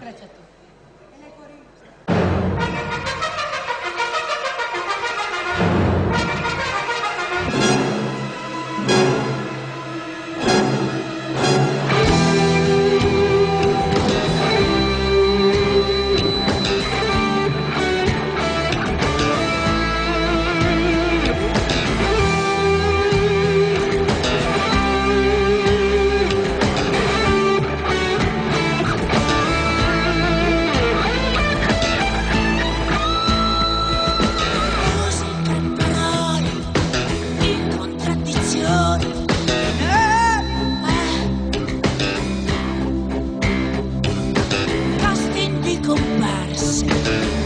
Gracias a todos. Podcast.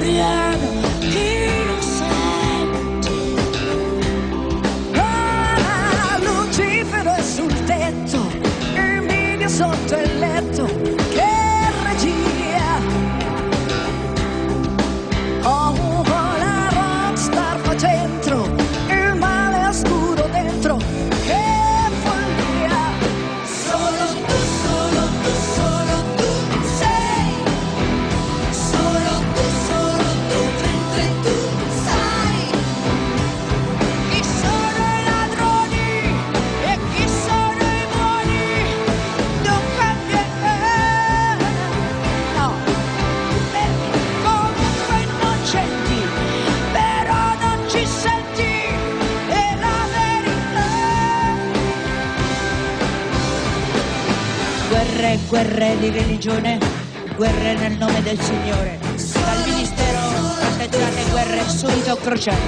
laureado Guerre, guerre di religione, guerre nel nome del Signore. Dal ministero parteggiate guerre subito crociate.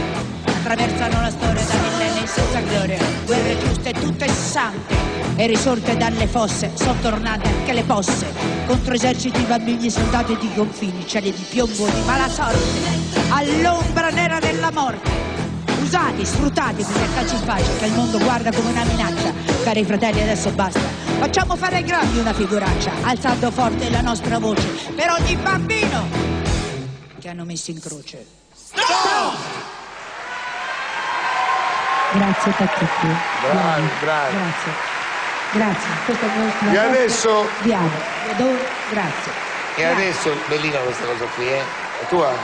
Attraversano la storia da millenni senza gloria. Guerre giuste, tutte sante. E risorte dalle fosse, sono tornate anche le posse. Contro eserciti, bambini, soldati di confini, cieli di piombo, di mala sorte. All'ombra nera della morte usati, sfruttati calci in faccia che il mondo guarda come una minaccia. Cari fratelli, adesso basta. Facciamo fare ai grandi una figuraccia, alzando forte la nostra voce per ogni bambino che hanno messo in croce. Grazie a tutti. Bravi, bravi. Grazie. Grazie. Questo è il nostro E adesso, Diamo. Grazie. e adesso, bellina questa cosa qui, eh? È tua?